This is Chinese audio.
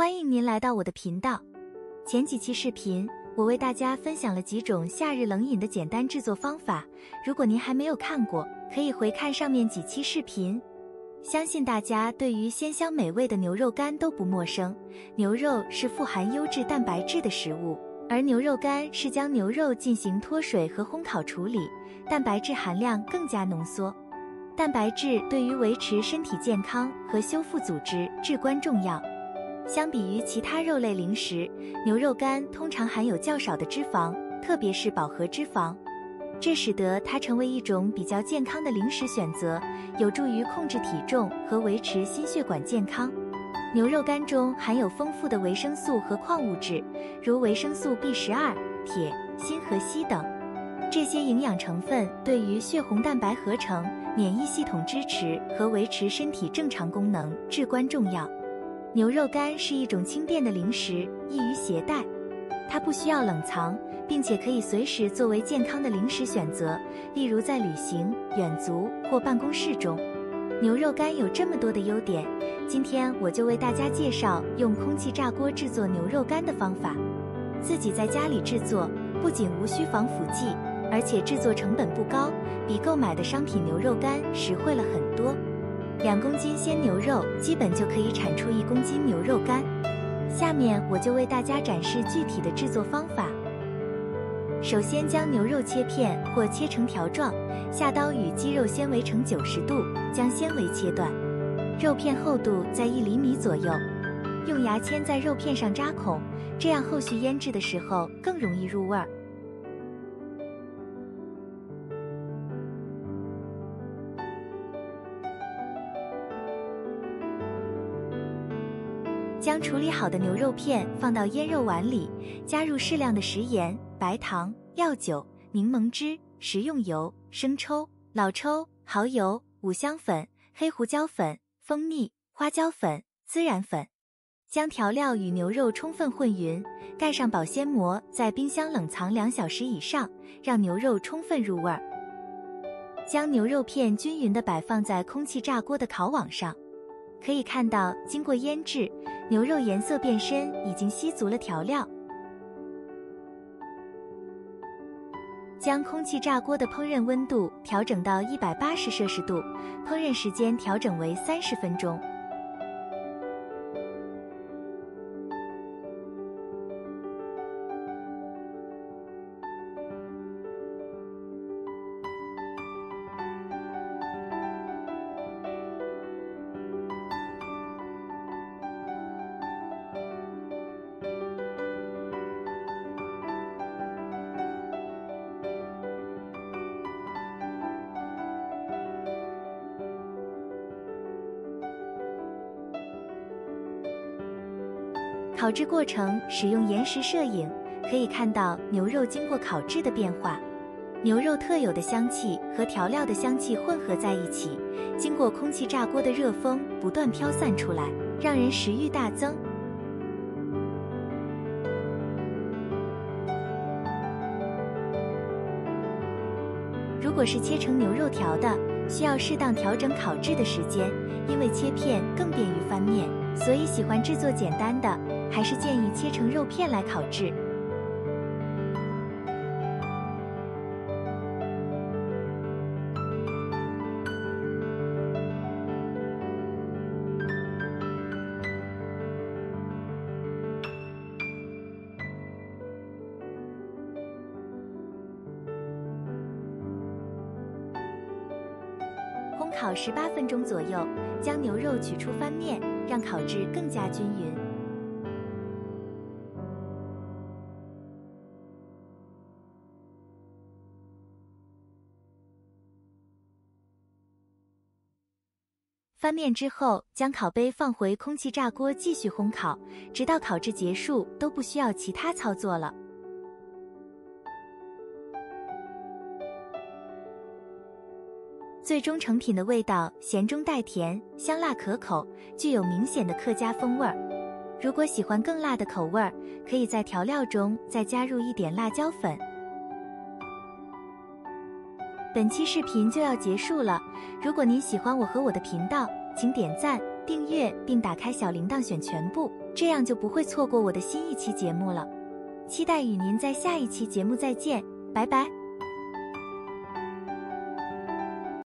欢迎您来到我的频道。前几期视频，我为大家分享了几种夏日冷饮的简单制作方法。如果您还没有看过，可以回看上面几期视频。相信大家对于鲜香美味的牛肉干都不陌生。牛肉是富含优质蛋白质的食物，而牛肉干是将牛肉进行脱水和烘烤处理，蛋白质含量更加浓缩。蛋白质对于维持身体健康和修复组织至关重要。相比于其他肉类零食，牛肉干通常含有较少的脂肪，特别是饱和脂肪，这使得它成为一种比较健康的零食选择，有助于控制体重和维持心血管健康。牛肉干中含有丰富的维生素和矿物质，如维生素 B 十二、铁、锌和硒等，这些营养成分对于血红蛋白合成、免疫系统支持和维持身体正常功能至关重要。牛肉干是一种轻便的零食，易于携带，它不需要冷藏，并且可以随时作为健康的零食选择，例如在旅行、远足或办公室中。牛肉干有这么多的优点，今天我就为大家介绍用空气炸锅制作牛肉干的方法。自己在家里制作，不仅无需防腐剂，而且制作成本不高，比购买的商品牛肉干实惠了很多。两公斤鲜牛肉基本就可以产出一公斤牛肉干。下面我就为大家展示具体的制作方法。首先将牛肉切片或切成条状，下刀与鸡肉纤维成九十度，将纤维切断。肉片厚度在一厘米左右，用牙签在肉片上扎孔，这样后续腌制的时候更容易入味儿。将处理好的牛肉片放到腌肉碗里，加入适量的食盐、白糖、料酒、柠檬汁、食用油、生抽、老抽、蚝油、五香粉、黑胡椒粉、蜂蜜、花椒粉、孜然粉。将调料与牛肉充分混匀，盖上保鲜膜，在冰箱冷藏两小时以上，让牛肉充分入味儿。将牛肉片均匀地摆放在空气炸锅的烤网上。可以看到，经过腌制，牛肉颜色变深，已经吸足了调料。将空气炸锅的烹饪温度调整到一百八十摄氏度，烹饪时间调整为三十分钟。烤制过程使用延时摄影，可以看到牛肉经过烤制的变化。牛肉特有的香气和调料的香气混合在一起，经过空气炸锅的热风不断飘散出来，让人食欲大增。如果是切成牛肉条的，需要适当调整烤制的时间，因为切片更便于翻面。所以，喜欢制作简单的，还是建议切成肉片来烤制。烘烤十八分钟左右，将牛肉取出翻面。让烤制更加均匀。翻面之后，将烤杯放回空气炸锅继续烘烤，直到烤制结束，都不需要其他操作了。最终成品的味道咸中带甜，香辣可口，具有明显的客家风味儿。如果喜欢更辣的口味儿，可以在调料中再加入一点辣椒粉。本期视频就要结束了，如果您喜欢我和我的频道，请点赞、订阅并打开小铃铛选全部。这样就不会错过我的新一期节目了。期待与您在下一期节目再见，拜拜。